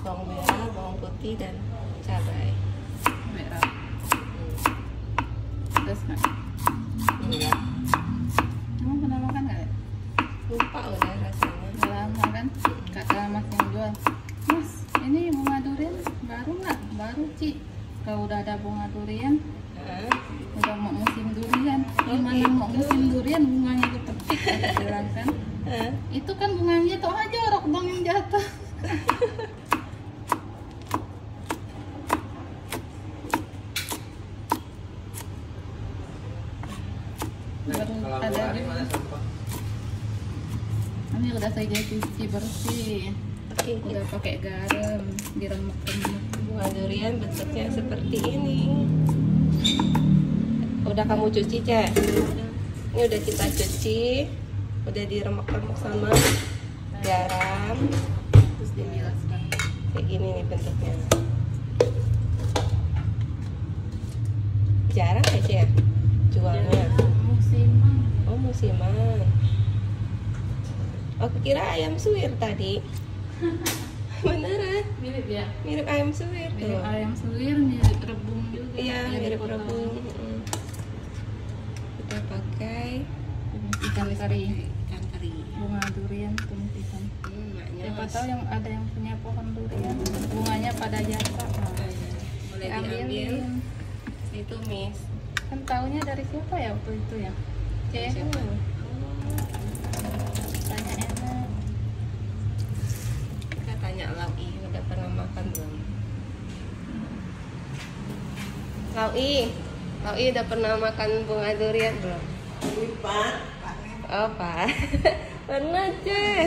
bawang merah bawang putih dan cabai. Merah terus nggak enggak kamu pernah makan nggak lupa udah rasanya. Lama kan? Kata mas yang jual. Mas ini bunga durian baru nggak? Baru Ci. Kalau udah ada bunga durian. Udah mau musim durian. Oh, gimana gitu. mau musim durian bunganya dipetik aku bilang kan. Itu kan bunganya tuh aja orang dong yang jatuh baru Kalau ada buah ini udah saya cuci bersih. Oke. Udah pakai garam diremek-remek bunga durian bentuknya seperti ini. Udah kamu cuci cek? Ini udah kita cuci. Udah diremek-remek sama garam. Terus dibilaskan kayak gini nih bentuknya. Jarang aja ya jualnya musiman aku kira ayam suwir tadi. Beneran. Mirip ya? Mirip ayam suwir mirip tuh. ayam suwir mirip rebung juga. Iya mirip dipotong. rebung kita pakai ikan kari. Ikan kari. Bunga durian tumis ikan. Hmm, siapa tahu yang ada yang punya pohon durian. Bunganya pada jatuh nah, boleh diambilin. diambil. Ditumis kan taunya dari siapa ya waktu itu ya Kita tanya Laui udah pernah makan belum? Laui Laui udah pernah makan bunga durian belum? Oh pak. Pernah ceh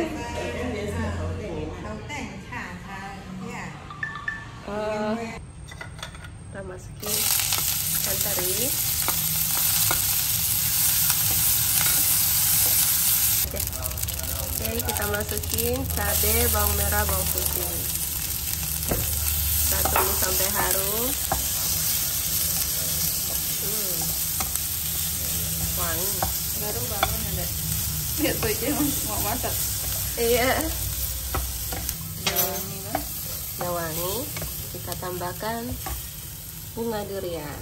oh. Kita masukin ikan teri Oke, kita masukin cabai, bawang merah, bawang putih. Kita tunggu sampai harum. Hmm. Wangi. baru bangun ada lihat tuh aja mau masak Iya. Kan Udah wangi. Kita tambahkan bunga durian.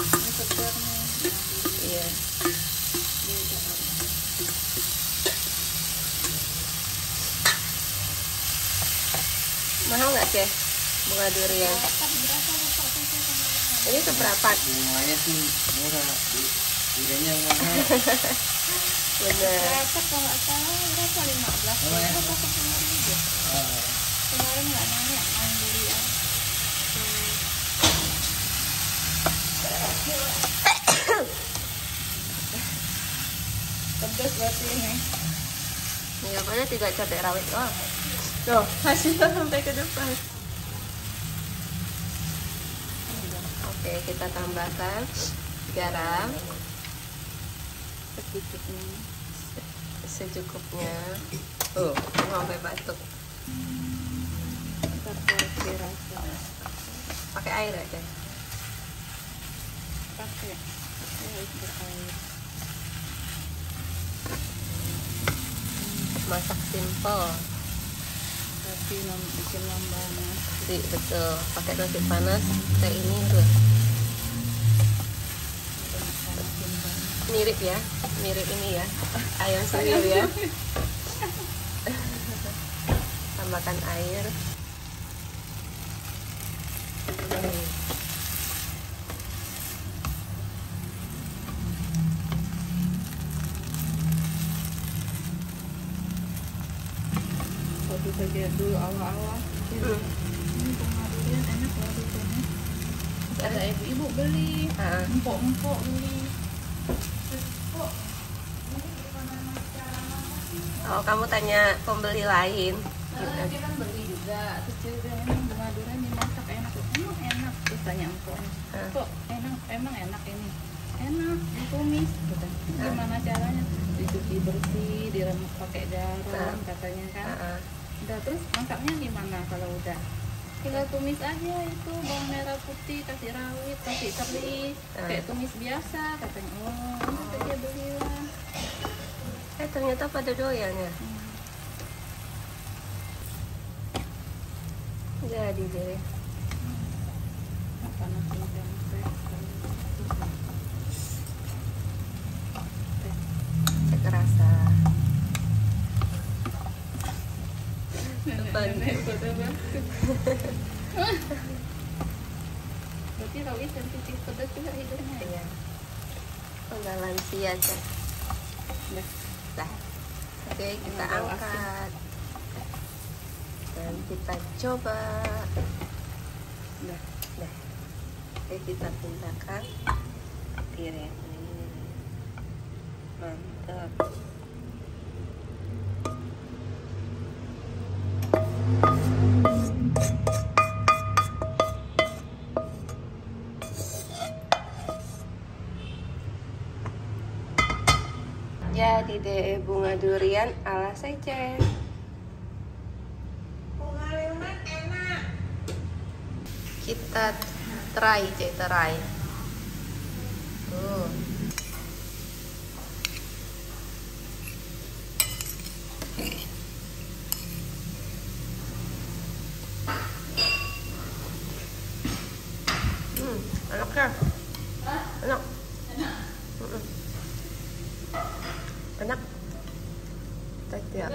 ini segar nih Iya. Sih bunga durian? Ini seberapa? Bunganya sih murah. Duriannya mahal. Bener. berapa kalau nggak salah berapa lima belas ya. ribu atau sepuluh ribu kemarin nggak nanya main beli ya pedas berarti ini Ya tiga cabai rawit doang. Tuh, hasilnya sampai ke depan. Oke, kita tambahkan garam sedikit nih secukupnya. Oh, sampai batuk. harus dirasa Pakai air aja. pakai berair Masak simple. Bikin lambana Di, betul. Pakai nasi panas kayak ini tuh. Mirip ya, mirip ini ya. Ayam suwir ya. Tambahkan air. Hmm. waktu saja dulu awal-awal. Hmm. ini bunga durian enak loh sini Terus ada ibu-ibu beli empok-empok beli. Terus, kok Oh, kamu tanya pembeli lain. Nah, dia kan beli juga. Terus dia bilang ini bunga durian dimasak enak. Emang enak? Terus tanya empok kok enak emang enak ini? Enak ditumis. Gitu. Gimana caranya? Dicuci bersih diremek pakai garam katanya kan udah terus masaknya gimana kalau udah? Kita tumis aja itu bawang merah putih kasih rawit kasih teri. Nah. kayak tumis biasa katanya. Oh itu dia beli lah. Eh ternyata pada doyan ya hmm. jadi deh. Hmm. kerasa pada batuk. Berarti Rawi sensitif pedas juga hidungnya ya? Udah lansia. Udah. Dah. Oke, kita angkat. Dan kita coba. Udah. Dah. Oke, kita pindahkan piring. Mantap. Deh bunga durian ala secen. Kita try, cek try. Tuh. Hmm, enak ya? Enak. Mm-mm. Enak. Tidak.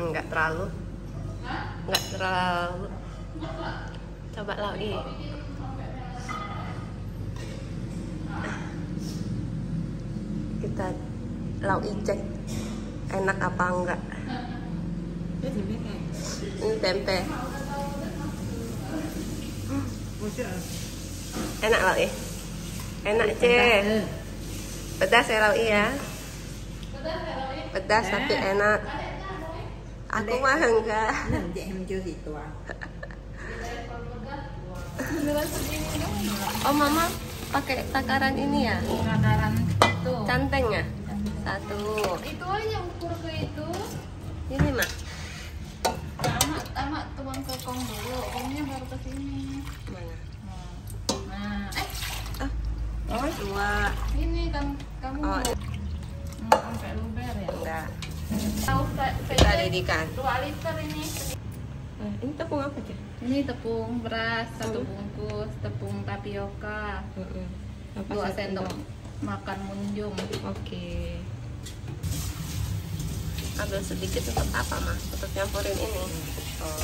Enggak terlalu. Enggak terlalu. Coba lagi. Kita lau cek enak apa enggak. Ini tempe. Enak lau Enak cek. Pedas ya lau ya. Pedas tapi enak. Aku mah enggak. Nanti thì tòa Oh mama pakai takaran ini ya? Takaran itu. Canteng ya? Satu. Itu aja ukur ke itu. Ini mak. Sama, sama tuang ke kong dulu. Kongnya baru ke sini. Mana? Nah, nah, eh Oh dua. ini kan kamu Oh sampai luber ya? enggak. Kita didikan. dua liter ini. Eh, ini tepung apa cek? Ini tepung beras satu bungkus, tepung tapioka Apa dua sendok makan munjung. Oke. Ambil sedikit untuk apa mah? Untuk campurin ini. Oh.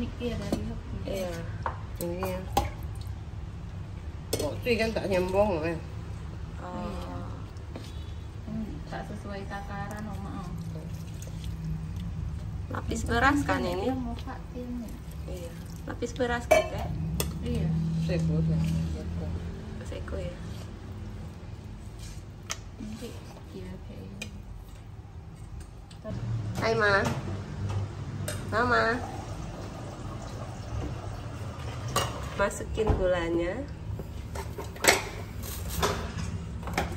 Mikir dari. Iya. Ini. Oh, sih kan tak nyambung kan? Oh. Hmm, tak sesuai takaran oh maaf. Lapis beras kan ini? Iya. Lapis beras kan cek? Iya. Seko kan. Seko ya. Hai ma. Mama. Masukin gulanya.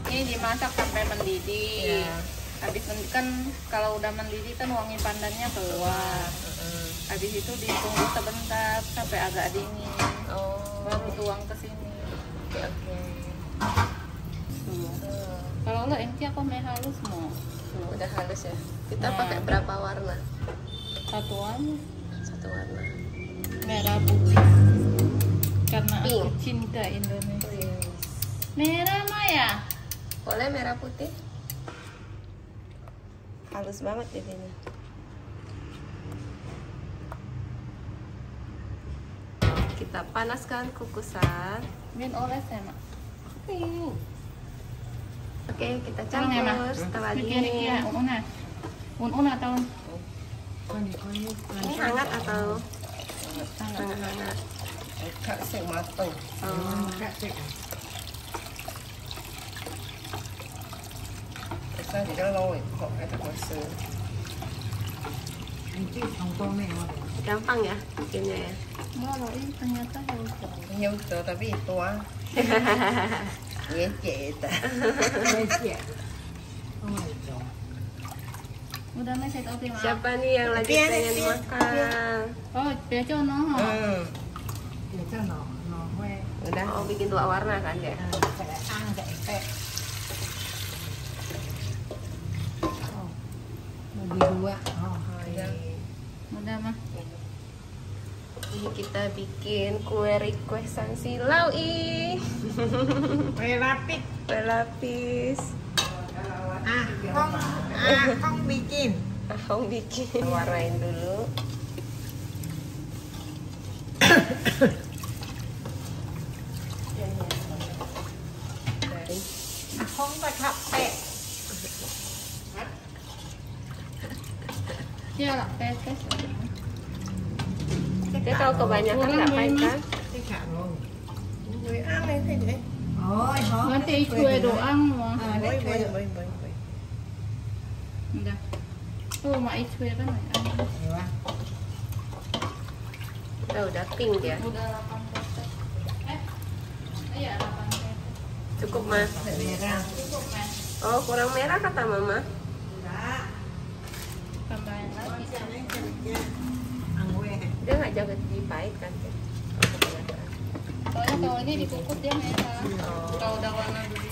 Ini dimasak sampai mendidih. Iya. Habis mendidih kan kalau udah mendidih kan wangi pandannya keluar. Habis itu ditunggu sebentar sampai agak dingin. Oh. Baru tuang ke sini. Oke. Tuh. Kalau lo enti aku main halus mau. Tuh. Udah halus ya. Kita Nah. pakai berapa warna? Satuan Satu warna. merah putih. Karena aku Pink. cinta Indonesia. Merah Maya. Boleh merah putih? Halus banget jadinya. Kita panaskan kukusan. Min oles ya mak. Oke, kita ya, campur setelah dingin. ya, ununa. Ununa tahun. Ini hangat atau hangat-hangat? Kak sek mateng. Oh, Kita thì cái lâu kok ada masa. Nanti mẹ mà gampang ya bikinnya ya. Mau ini ternyata. Nhiều giờ tapi itu ah. Cek. Đây chị Không phải chồng Udah mas saya mak. Siapa nih yang lagi pengen makan? Oh. Hmm udah. Mau bikin dua warna kan ya kita bikin kue requestan silau i kue lapis. Kue lapis. Ah kong ah kong bikin. Ah kong bikin. Warnain dulu. Garing. Ah, kong pakai pe. Iya lah, pepes. Dia kalau kebanyakan nggak pahit kan? Tidak loh. Kue aneh sih deh. Oh, oh. Nanti kue doang mah. Ah, Boy, kue boy, boy, boy, boy. Udah. Oh, mak kue kan. Iya. Udah, udah pink dia. Udah 8 pepes. Eh, iya 8 pepes. Cukup mah. Merah. Cukup, Mas. Oh, kurang merah kata mama. Lagi. Dia nggak jaga di pahit kan? Oh. Soalnya kalau ini dikukus dia merah. Kalau udah warna begini.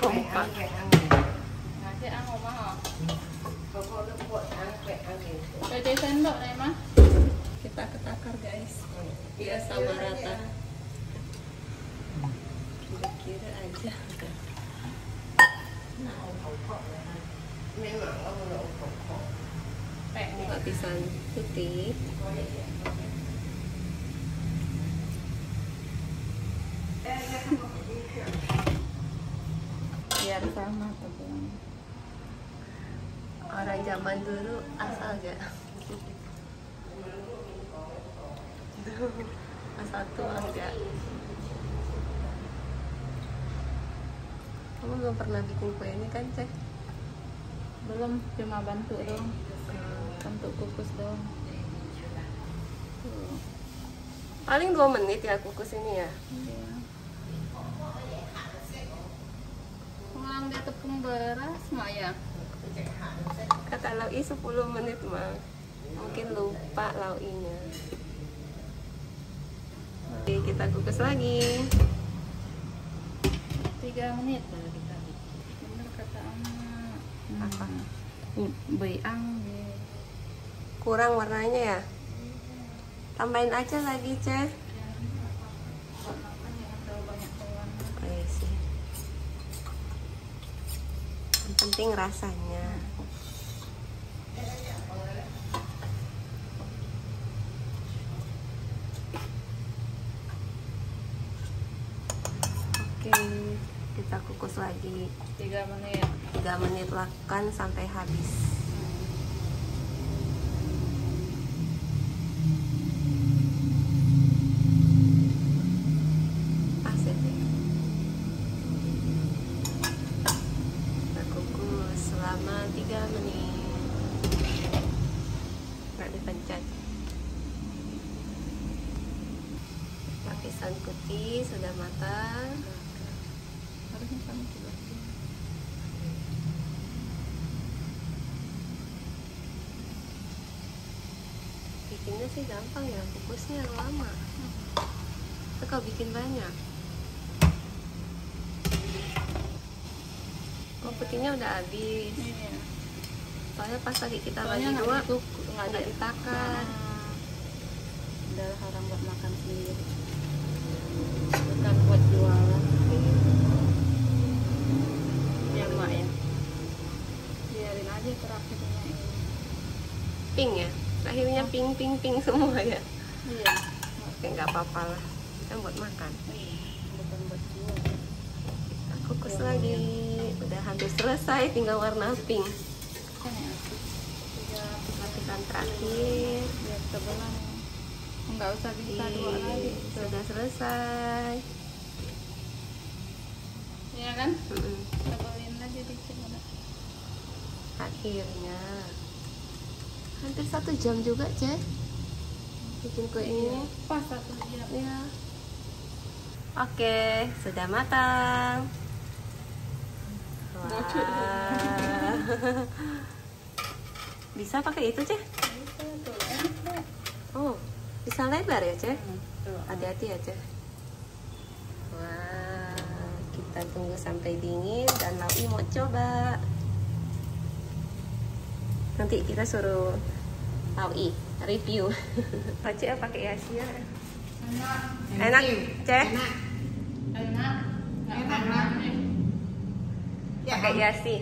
Kompak. sendok emang kita ketakar guys. Biar sama rata. Kira-kira aja. Memang pisang putih. Biar sama tepung orang zaman dulu asal gak? S1 kamu belum pernah bikin kue ini kan cek? Belum cuma bantu dong bantu kukus dong paling dua menit ya kukus ini ya? Iya. Pulang dia tepung beras mak ya? Kata Lau i 10 menit mah mungkin lupa Lau nya Oke, kita kukus lagi. Tiga menit baru kita bikin. Bener kata anak. Apa? Hmm. Beang deh. Kurang warnanya ya? Tambahin aja lagi, pewarna. Oh iya. Yang penting rasanya. Oke, kita kukus lagi Tiga menit. 3 menit lakukan sampai habis. Aset ya. Kita kukus selama 3 menit. Nggak dipencet. Lapisan putih sudah matang. Bikinnya sih gampang ya kukusnya yang lama tapi kalau bikin banyak oh putihnya udah habis Iya. soalnya pas lagi kita Soalnya bagi dua nggak di- ditakar Udah haram buat makan sendiri. Bukan buat jualan. Ya mak ya. Biarin aja terakhirnya pink ya akhirnya pink pink pink semua ya Iya. oke nggak apa-apa lah kan buat makan Iya. Bukan buat jual. kita kukus lagi udah hampir selesai tinggal warna pink ya. Lapisan terakhir biar tebelan. Enggak usah bisa dua lagi. sudah selesai Iya kan? Mm-mm. Tebelin aja dikit udah. Akhirnya. Hampir satu jam juga cek. Bikin kue ini. Pas satu jam. ya oke sudah matang. Wah. bisa pakai itu cek? Oh bisa lebar ya cek? Hmm, hati-hati ya wah kita tunggu sampai dingin dan Laui mau coba Nanti kita suruh Taui review. Pace ya pakai Asia. Enak, Ceh? Enak. enak Enak, panas Nak. nih. Ya, Pakai Yasi.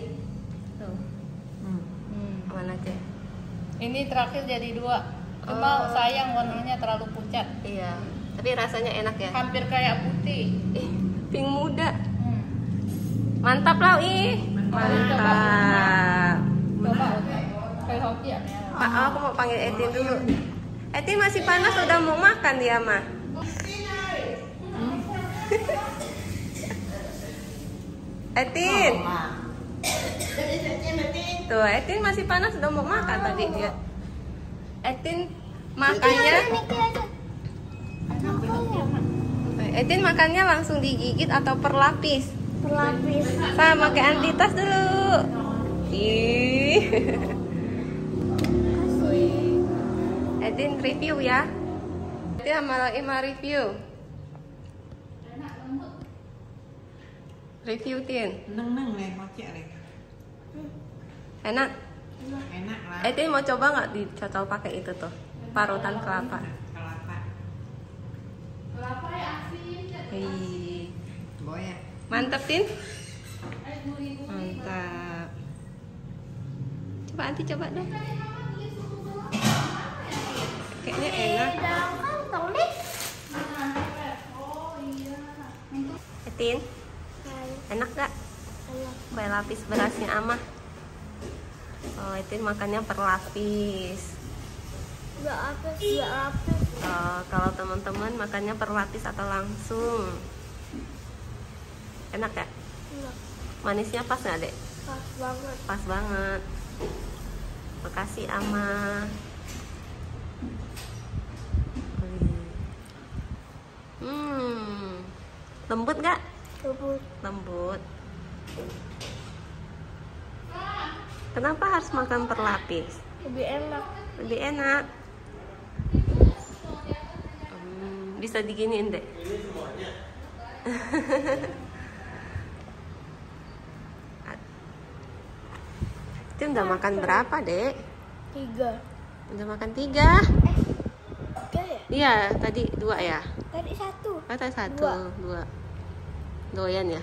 Tuh, Hmm. Hmm. mana Ceh? ini terakhir jadi dua cuma Oh. sayang warnanya terlalu pucat Iya, tapi rasanya enak ya. hampir kayak putih Ih, pink muda. hmm. Mantap Lau ih. Mantap. coba Pak, aku mau panggil Etin dulu. Etin masih panas udah mau makan dia mah. Etin. Tuh, Etin masih panas udah mau makan tadi dia. Etin makannya Etin makannya langsung digigit atau perlapis? Berlapis. Sama pakai antitas dulu. Ih. Edin review ya. Dia sama Ima review. Review Tin. Neng neng nih, macet nih. Enak. Enak lah. Edin mau coba nggak dicocol pakai itu tuh parutan kelapa. Kelapa. Wih. Boya. Mantep Tin. Mantap. Coba anti coba dong. Kayaknya enak. Etin, enak gak? Kue lapis berasnya Amah. Oh, Etin makannya per lapis. Gak lapis, gak lapis. Oh, kalau teman-teman makannya per lapis atau langsung. Enak ya? Enak. Manisnya pas nggak dek? Pas banget. Pas banget. Makasih Ama. Hmm, lembut nggak? Rebus. Lembut. Kenapa harus makan per lapis? Lebih enak. Lebih enak. Hmm, bisa diginiin dek. Itu udah makan berapa dek? Tiga. Udah makan tiga. Tiga ya? Iya, tadi dua ya. Tadi satu. Kata satu, Dua. dua. Doyan ya.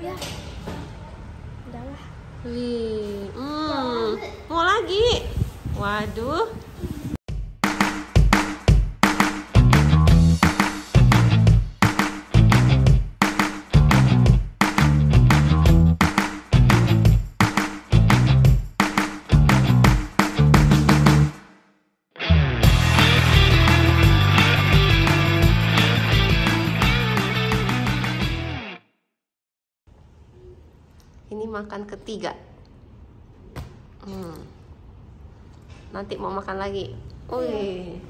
Ya. Udah lah. Wih, hmm, mau lagi? Waduh. Makan ketiga. Hmm. Nanti mau makan lagi. Wih,